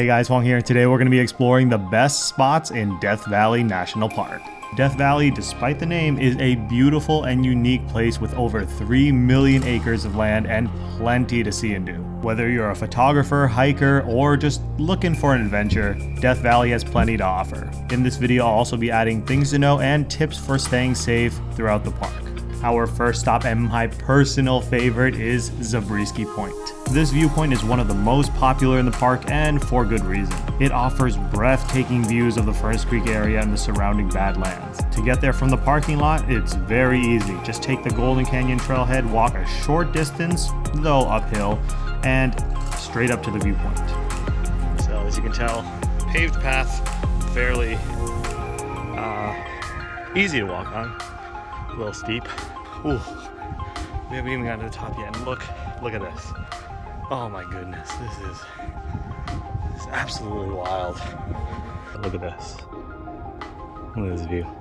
Hey guys, Hoang here. Today we're going to be exploring the best spots in Death Valley National Park. Death Valley, despite the name, is a beautiful and unique place with over 3 million acres of land and plenty to see and do. Whether you're a photographer, hiker, or just looking for an adventure, Death Valley has plenty to offer. In this video, I'll also be adding things to know and tips for staying safe throughout the park. Our first stop and my personal favorite is Zabriskie Point. This viewpoint is one of the most popular in the park and for good reason. It offers breathtaking views of the Furnace Creek area and the surrounding Badlands. To get there from the parking lot, it's very easy. Just take the Golden Canyon trailhead, walk a short distance, though uphill, and straight up to the viewpoint. So as you can tell, paved path, fairly uh, easy to walk on a little steep. Ooh, we haven't even gotten to the top yet. And look, look at this. Oh my goodness, this is, this is absolutely wild. Look at this. Look at this view.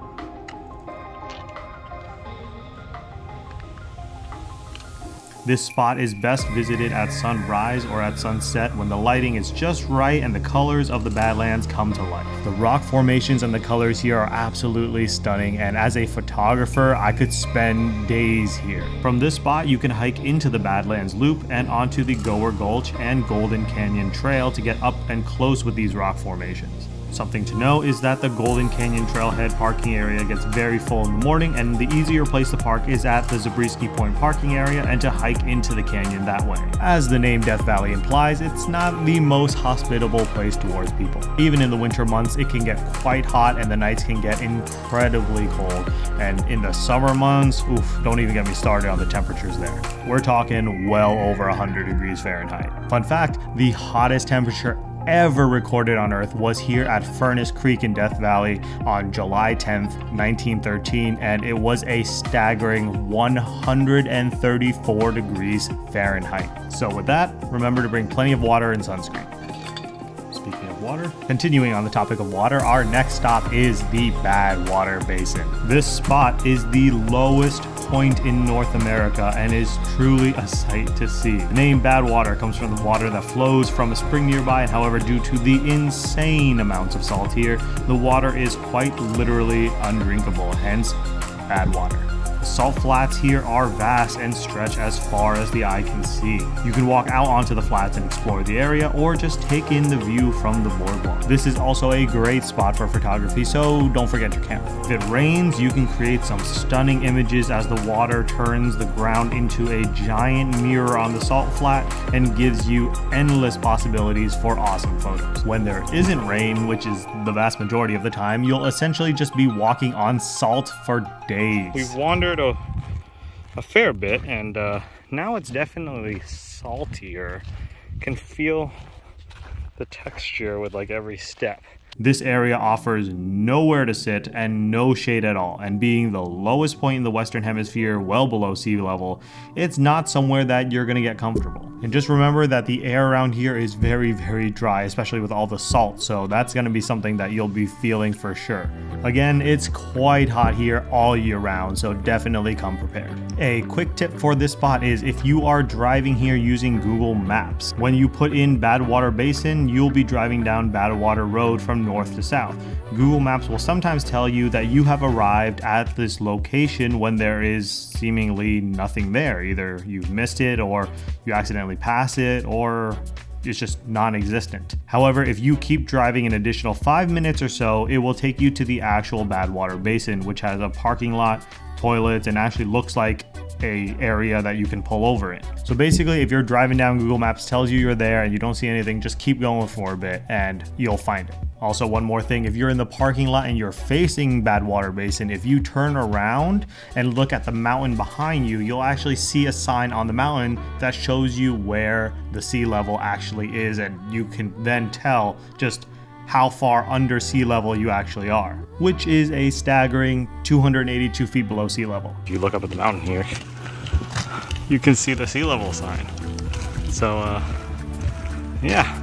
This spot is best visited at sunrise or at sunset when the lighting is just right and the colors of the Badlands come to life. The rock formations and the colors here are absolutely stunning and as a photographer I could spend days here. From this spot you can hike into the Badlands Loop and onto the Gower Gulch and Golden Canyon Trail to get up and close with these rock formations. Something to know is that the Golden Canyon Trailhead parking area gets very full in the morning and the easier place to park is at the Zabriskie Point parking area and to hike into the canyon that way. As the name Death Valley implies, it's not the most hospitable place towards people. Even in the winter months, it can get quite hot and the nights can get incredibly cold. And in the summer months, oof, don't even get me started on the temperatures there. We're talking well over 100 degrees Fahrenheit. Fun fact, the hottest temperature ever recorded on Earth was here at Furnace Creek in Death Valley on July 10th, 1913, and it was a staggering 134 degrees Fahrenheit. So, with that, remember to bring plenty of water and sunscreen. Water, continuing on the topic of water, our next stop is the Badwater Basin. This spot is the lowest point in North America and is truly a sight to see. The name Badwater comes from the water that flows from a spring nearby, however, due to the insane amounts of salt here, the water is quite literally undrinkable, hence bad water. Salt flats here are vast and stretch as far as the eye can see. You can walk out onto the flats and explore the area or just take in the view from the boardwalk. This is also a great spot for photography, so don't forget your camera. If it rains, you can create some stunning images as the water turns the ground into a giant mirror on the salt flat and gives you endless possibilities for awesome photos. When there isn't rain, which is the vast majority of the time, you'll essentially just be walking on salt for days. We've wandered a, a fair bit and uh, now it's definitely saltier. Can feel the texture with like every step. This area offers nowhere to sit and no shade at all, and being the lowest point in the Western Hemisphere, well below sea level, it's not somewhere that you're gonna get comfortable. And just remember that the air around here is very, very dry, especially with all the salt, so that's gonna be something that you'll be feeling for sure. Again, it's quite hot here all year round, so definitely come prepared. A quick tip for this spot is if you are driving here using Google Maps, when you put in Badwater Basin, you'll be driving down Badwater Road from north to south. Google Maps will sometimes tell you that you have arrived at this location when there is seemingly nothing there. Either you've missed it or you accidentally pass it or it's just non-existent. However, if you keep driving an additional five minutes or so, it will take you to the actual Badwater Basin, which has a parking lot, toilets, and actually looks like a area that you can pull over in. So basically, if you're driving down Google Maps tells you you're there and you don't see anything, just keep going for a bit and you'll find it. Also, one more thing, if you're in the parking lot and you're facing Badwater Basin, if you turn around and look at the mountain behind you, you'll actually see a sign on the mountain that shows you where the sea level actually is and you can then tell just how far under sea level you actually are, which is a staggering 282 feet below sea level. If you look up at the mountain here, you can see the sea level sign. So, uh, yeah,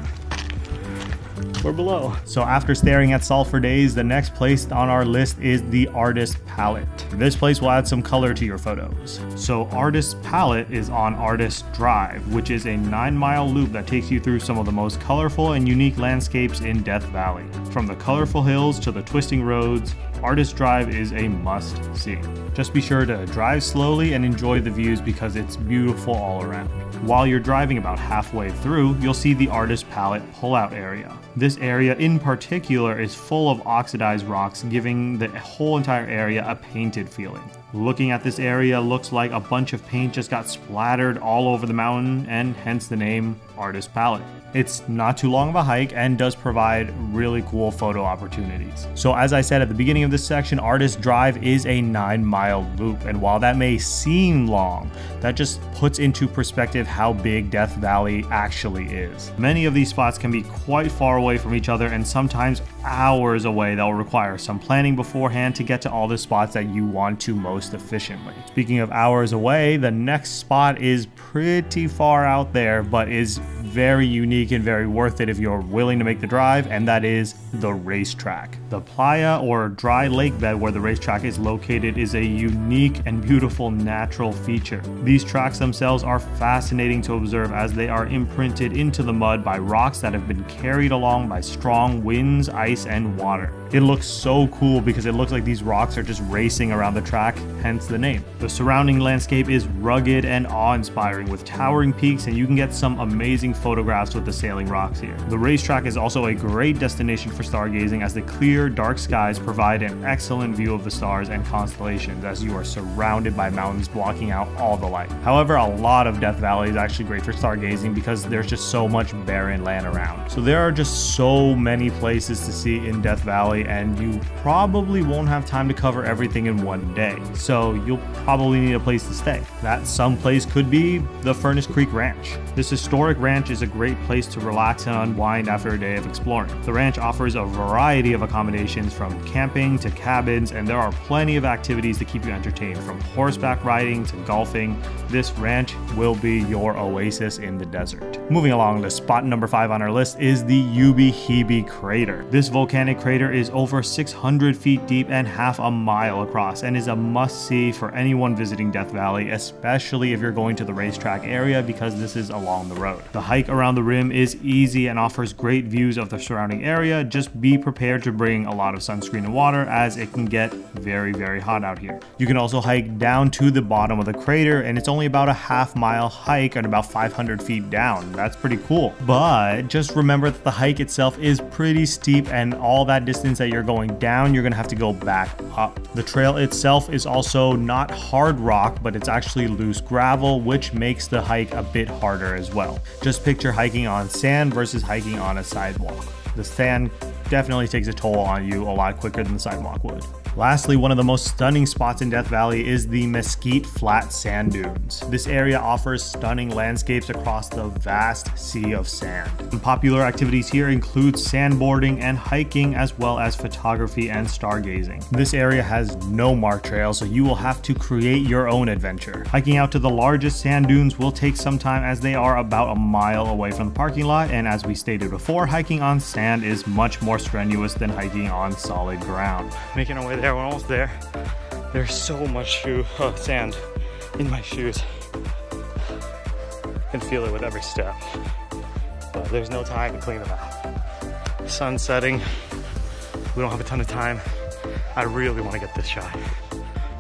we're below. So after staring at salt for days, the next place on our list is the Artist Palette. This place will add some color to your photos. So Artist Palette is on Artist Drive, which is a nine mile loop that takes you through some of the most colorful and unique landscapes in Death Valley. From the colorful hills to the twisting roads, Artist Drive is a must see. Just be sure to drive slowly and enjoy the views because it's beautiful all around. While you're driving about halfway through, you'll see the Artist Palette pullout area. This area in particular is full of oxidized rocks, giving the whole entire area a painted feeling. Looking at this area looks like a bunch of paint just got splattered all over the mountain and hence the name Artist Palette. It's not too long of a hike and does provide really cool photo opportunities. So as I said at the beginning of this section, Artist Drive is a 9 mile loop and while that may seem long, that just puts into perspective how big Death Valley actually is. Many of these spots can be quite far away from each other and sometimes hours away that will require some planning beforehand to get to all the spots that you want to most efficiently. Speaking of hours away, the next spot is pretty far out there but is very unique and very worth it if you're willing to make the drive, and that is the racetrack. The playa or dry lake bed where the racetrack is located is a unique and beautiful natural feature. These tracks themselves are fascinating to observe as they are imprinted into the mud by rocks that have been carried along by strong winds, ice, and water. It looks so cool because it looks like these rocks are just racing around the track, hence the name. The surrounding landscape is rugged and awe-inspiring with towering peaks and you can get some amazing photographs with the sailing rocks here. The racetrack is also a great destination for stargazing as the clear, dark skies provide an excellent view of the stars and constellations as you are surrounded by mountains blocking out all the light. However, a lot of Death Valley is actually great for stargazing because there's just so much barren land around. So there are just so many places to see in Death Valley and you probably won't have time to cover everything in one day. So you'll probably need a place to stay. That someplace could be the Furnace Creek Ranch. This historic ranch is a great place to relax and unwind after a day of exploring. The ranch offers a variety of accommodations from camping to cabins, and there are plenty of activities to keep you entertained from horseback riding to golfing. This ranch will be your oasis in the desert. Moving along to spot number five on our list is the Ubehebe crater. This volcanic crater is over 600 feet deep and half a mile across and is a must see for anyone visiting Death Valley, especially if you're going to the racetrack area because this is along the road. The hike around the rim is easy and offers great views of the surrounding area. Just be prepared to bring a lot of sunscreen and water as it can get very, very hot out here. You can also hike down to the bottom of the crater and it's only about a half mile hike and about 500 feet down. That's pretty cool. But just remember that the hike itself is pretty steep and all that distance that you're going down, you're gonna have to go back up. The trail itself is also not hard rock, but it's actually loose gravel, which makes the hike a bit harder as well. Just picture hiking on sand versus hiking on a sidewalk. The sand definitely takes a toll on you a lot quicker than the sidewalk would. Lastly, one of the most stunning spots in Death Valley is the Mesquite Flat Sand Dunes. This area offers stunning landscapes across the vast sea of sand. And popular activities here include sandboarding and hiking, as well as photography and stargazing. This area has no mark trail, so you will have to create your own adventure. Hiking out to the largest sand dunes will take some time as they are about a mile away from the parking lot, and as we stated before, hiking on sand is much more strenuous than hiking on solid ground. Making our way there, we're almost there. There's so much shoe uh, sand in my shoes. I can feel it with every step. But there's no time to clean them out. Sun setting. We don't have a ton of time. I really want to get this shot.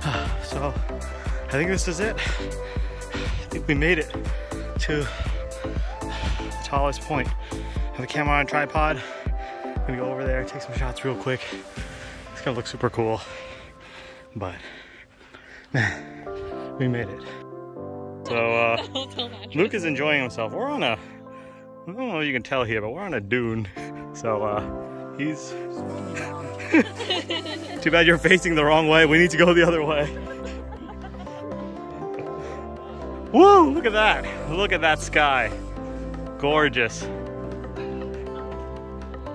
So I think this is it. I think we made it to the tallest point. Have a camera on a tripod. I'm gonna go over there, take some shots real quick. Gonna look super cool. But we made it. So uh, Luke is enjoying himself. We're on a, I don't know if you can tell here, but we're on a dune. So uh, he's, too bad you're facing the wrong way. We need to go the other way. Woo, look at that. Look at that sky. Gorgeous.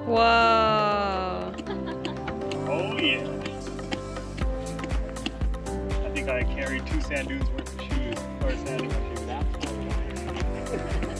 Whoa. Oh yeah. I think I carried two sand dunes worth of shoes or sand shoes.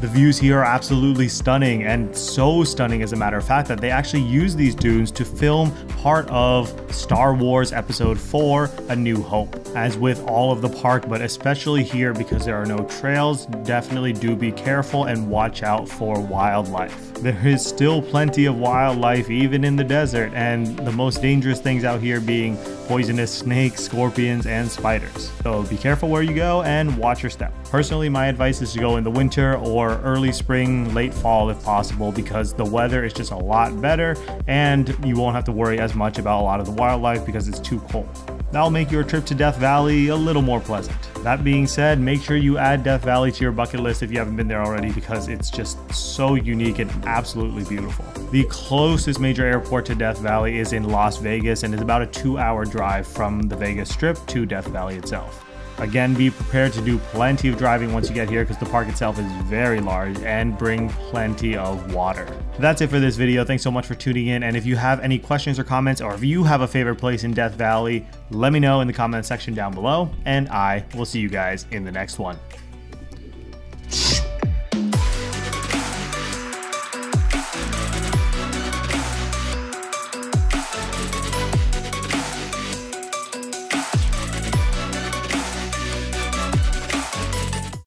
The views here are absolutely stunning and so stunning as a matter of fact that they actually use these dunes to film part of Star Wars Episode 4 A New Hope. As with all of the park, but especially here because there are no trails, definitely do be careful and watch out for wildlife. There is still plenty of wildlife even in the desert, and the most dangerous things out here being poisonous snakes, scorpions, and spiders. So be careful where you go and watch your step. Personally, my advice is to go in the winter early spring, late fall if possible, because the weather is just a lot better and you won't have to worry as much about a lot of the wildlife because it's too cold. That'll make your trip to Death Valley a little more pleasant. That being said, make sure you add Death Valley to your bucket list if you haven't been there already because it's just so unique and absolutely beautiful. The closest major airport to Death Valley is in Las Vegas and is about a two hour drive from the Vegas Strip to Death Valley itself. Again, be prepared to do plenty of driving once you get here because the park itself is very large and bring plenty of water. That's it for this video. Thanks so much for tuning in. And if you have any questions or comments, or if you have a favorite place in Death Valley, let me know in the comment section down below. And I will see you guys in the next one.